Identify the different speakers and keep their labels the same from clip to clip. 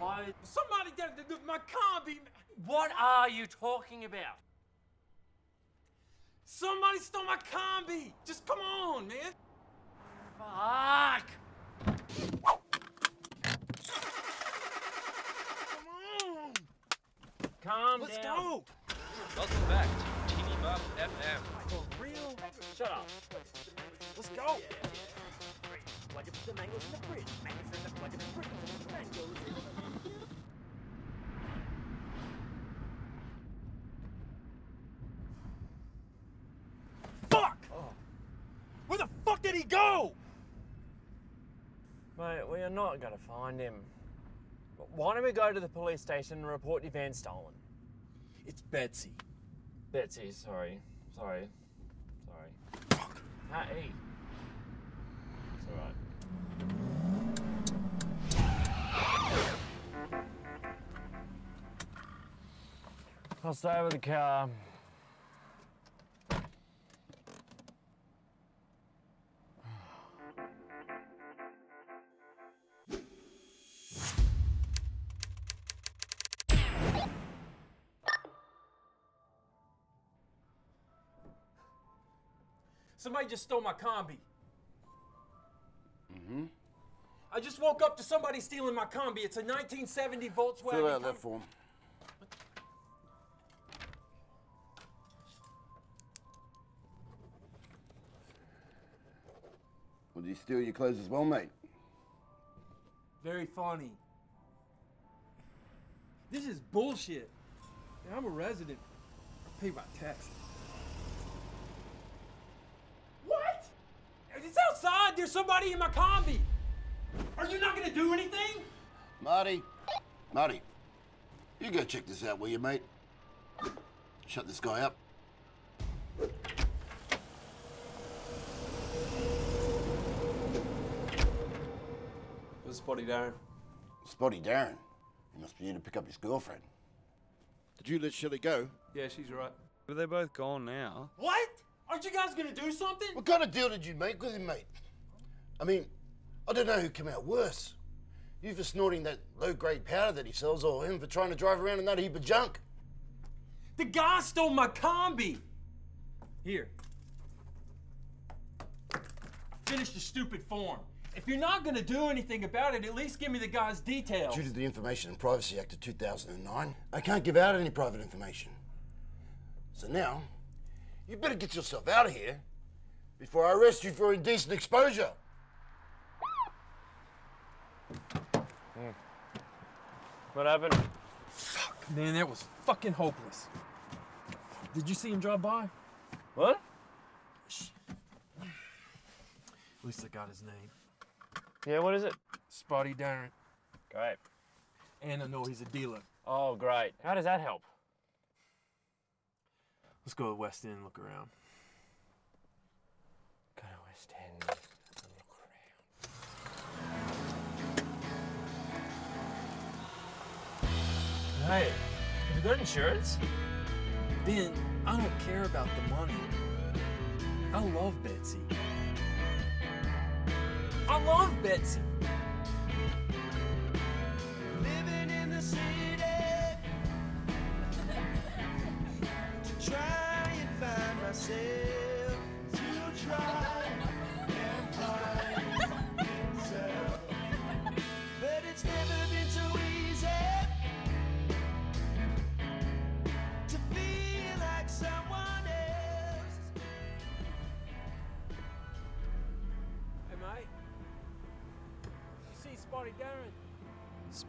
Speaker 1: clothes.
Speaker 2: Somebody got my combi.
Speaker 1: What are you talking about?
Speaker 2: Somebody stole my combi. Just come on, man.
Speaker 1: Fuck!
Speaker 2: Come on.
Speaker 1: Calm
Speaker 2: Let's
Speaker 1: down.
Speaker 2: go.
Speaker 3: Welcome back to Teeny Bop FM.
Speaker 2: For real?
Speaker 1: Shut up.
Speaker 2: Let's go.
Speaker 4: Like it's the mangoes in the fridge. Mangoes in the like it's the fridge. Mangoes in the
Speaker 2: Fuck. Where the fuck did he go?
Speaker 1: Are not going to find him. Why don't we go to the police station and report your van stolen?
Speaker 2: It's Betsy.
Speaker 1: Betsy, sorry. Sorry. Sorry. Fuck. Hey. It's alright. I'll stay with the car.
Speaker 2: Somebody just stole my combi. Mm-hmm. I just woke up to somebody stealing my combi. It's a 1970 Volkswagen.
Speaker 5: Fill out that form. Well, did he steal your clothes as well, mate?
Speaker 2: Very funny. This is bullshit. And I'm a resident. I pay my taxes. What? It's outside. There's somebody in my combi. Are you not gonna do anything?
Speaker 5: Marty, Marty, you go check this out, will you, mate? Shut this guy up.
Speaker 2: What's Spotty Darren?
Speaker 5: Spotty Darren. He must be here to pick up his girlfriend. Did you let Shelley go?
Speaker 2: Yeah, she's right.
Speaker 3: But they're both gone now.
Speaker 2: What? Aren't you guys gonna do something?
Speaker 5: What kind of deal did you make with him, mate? I mean, I don't know who came out worse. You for snorting that low-grade powder that he sells, or him for trying to drive around in that heap of junk.
Speaker 2: The guy stole my combi. Here. Finish the stupid form. If you're not gonna do anything about it, at least give me the guy's details.
Speaker 5: Due to the Information and Privacy Act of 2009, I can't give out any private information. So now, you better get yourself out of here before I arrest you for indecent exposure. Hmm.
Speaker 1: What happened?
Speaker 2: Fuck, man, that was fucking hopeless. Did you see him drive by?
Speaker 1: What?
Speaker 2: At least I got his name.
Speaker 1: Yeah, what is it?
Speaker 2: Spotty Darren.
Speaker 1: Great.
Speaker 2: And I know he's a dealer.
Speaker 1: Oh, great. How does that help?
Speaker 2: Let's go to the West End and look around.
Speaker 1: Hey, have you got insurance?
Speaker 2: Ben, I don't care about the money. I love Betsy. I love Betsy.
Speaker 6: Living in the city to try and find myself,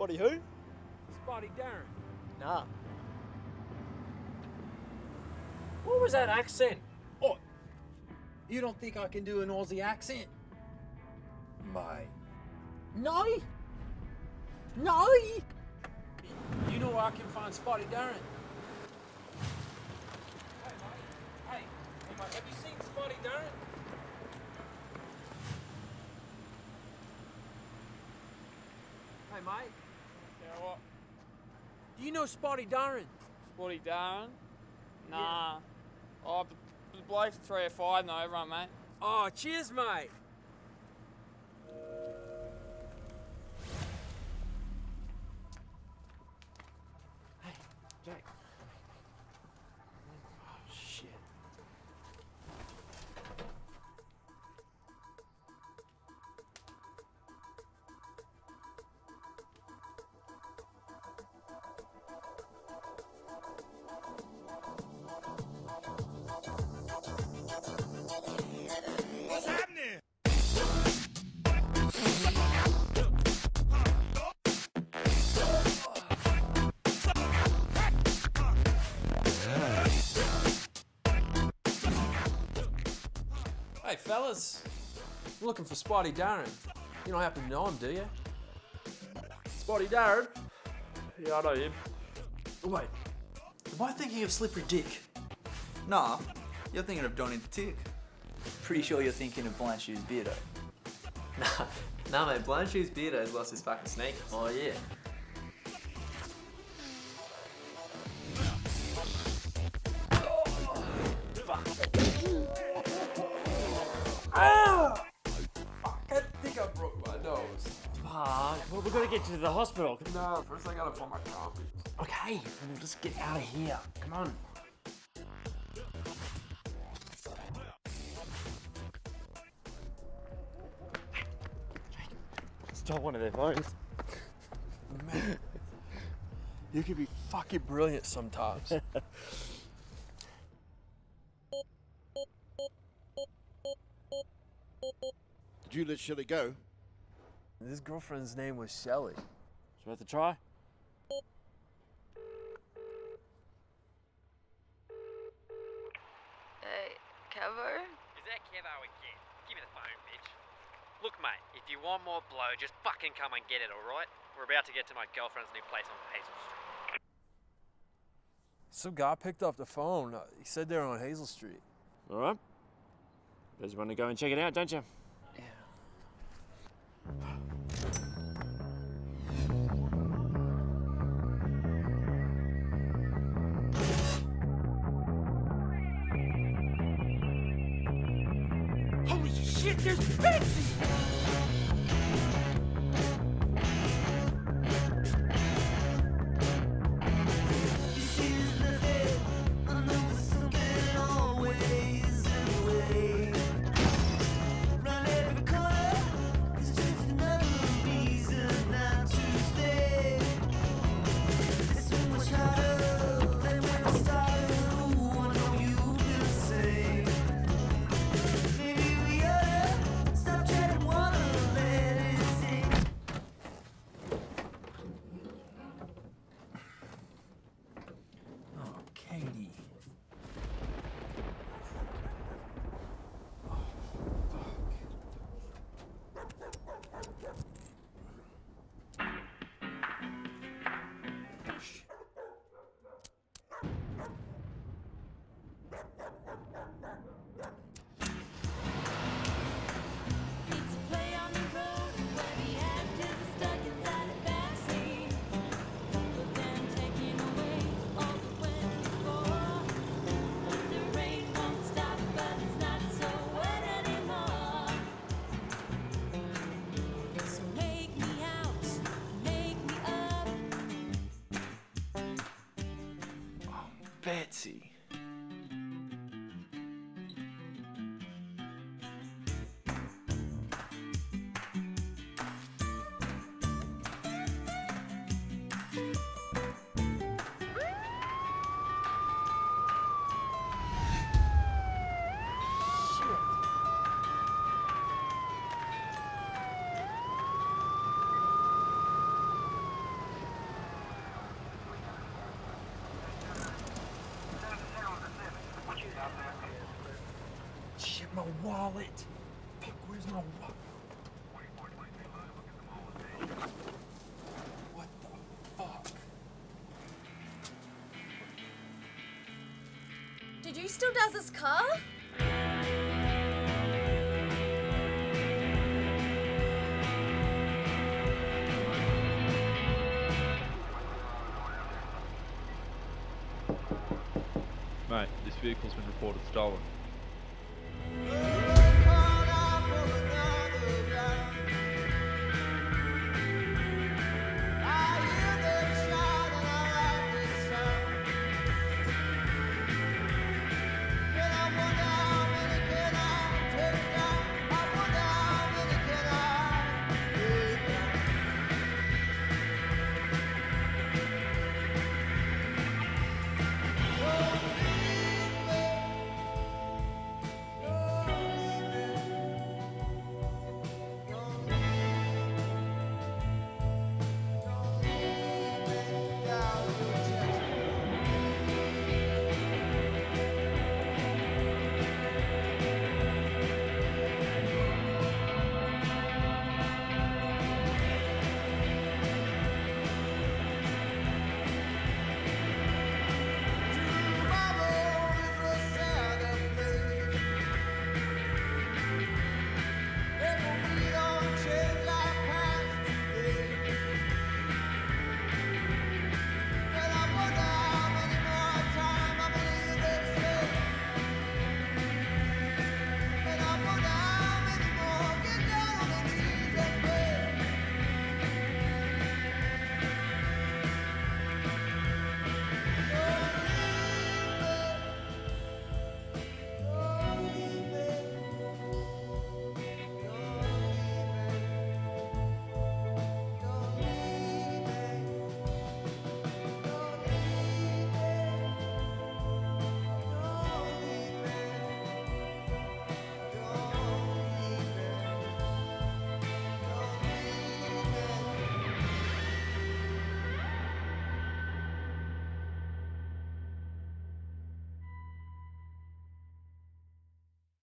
Speaker 2: Spotty
Speaker 4: who?
Speaker 2: Spotty Darren.
Speaker 4: Nah.
Speaker 1: What was that accent?
Speaker 2: Oh, you don't think I can do an Aussie accent?
Speaker 5: Mate.
Speaker 2: No. No. You know where I can find Spotty Darren? Hey, mate. Hey, hey, mate. Have you seen Spotty Darren? Hey, mate
Speaker 7: know what?
Speaker 2: Do you know Spotty Darren?
Speaker 7: Spotty Darren? Nah. Yeah. Oh, the bloke's three or five no, everyone, mate.
Speaker 2: Oh, cheers, mate.
Speaker 6: Hey, Jack.
Speaker 2: Hey, fellas. I'm looking for Spotty Darren. You don't happen to know him, do you?
Speaker 7: Spotty Darren. Yeah, I know him.
Speaker 2: Oh, wait. Am I thinking of Slippery Dick?
Speaker 8: Nah, you're thinking of Donny the Tick. Pretty sure you're thinking of Blind Shoes Beardo.
Speaker 9: Nah, nah, mate. Blind Shoes Beardo's lost his fucking sneakers.
Speaker 8: Oh yeah.
Speaker 1: Fuck. Well, we've got to get you to the hospital.
Speaker 2: No, first I gotta find my coffee.
Speaker 1: Okay, we'll just get out of here. Come on. Stole one of their phones.
Speaker 2: Man, You can be fucking brilliant sometimes.
Speaker 5: Did you let Shelley go?
Speaker 2: This girlfriend's name was Shelly.
Speaker 1: It's worth a try.
Speaker 10: Hey, Kevo?
Speaker 11: Is that Kevo again? Give me the phone, bitch. Look, mate, if you want more blow, just fucking come and get it, alright? We're about to get to my girlfriend's new place on Hazel Street.
Speaker 2: Some guy picked up the phone. He said they're on Hazel Street.
Speaker 1: All right. Just want to go and check it out, don't you?
Speaker 6: There's Betsy!
Speaker 8: Betsy.
Speaker 2: Shit, my wallet. Fuck, where's my wallet? What the fuck?
Speaker 10: Did you steal Daz's car?
Speaker 3: Mate, this vehicle's been reported stolen.